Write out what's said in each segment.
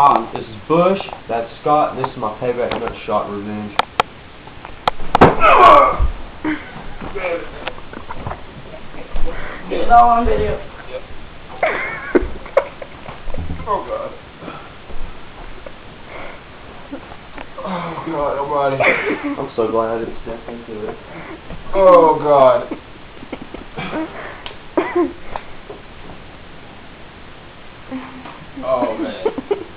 Hi, this is Bush, that's Scot, and this is my payback nut shot revenge. Get it all on video. Oh god. Oh god almighty. I'm so glad I didn't step into it. Oh god. Oh man.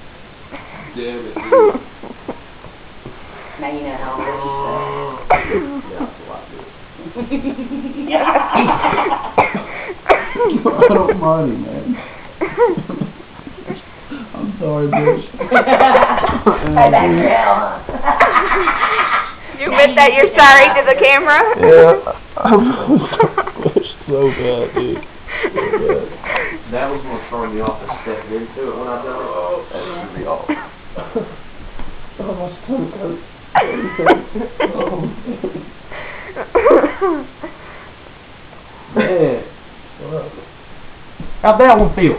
Damn it, dude. Now you know how Yeah, that's a lot, dude. much I don't mind it, man. I'm sorry, bitch. Payback hell, huh? You admit that you're sorry to the camera? Yeah, I'm so bad, dude. So bad. That was what threw me off and stepped into it when I done oh, it. That threw me off. Oh, my stomach hurts. Oh, man. How'd that one feel?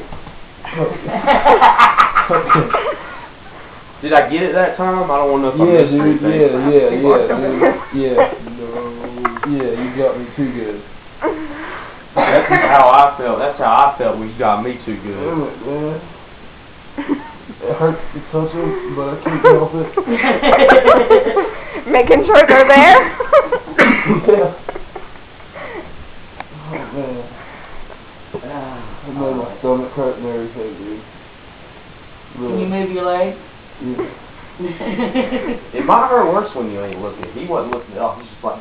Did I get it that time? I don't want to know if I Yeah, missed dude. anything. Yeah, yeah, yeah, dude. Yeah. No. Yeah, you got me too good. That's how I felt. That's how I felt when you got me too good. Damn it, man. It hurts to touch them, but I can't help it. Making sure they're there? yeah. Oh man. Ah, it made my oh. stomach hurt and everything, dude. Can you Really. move your leg? Yeah. It might hurt worse when you ain't looking. He wasn't looking at all. He's just like.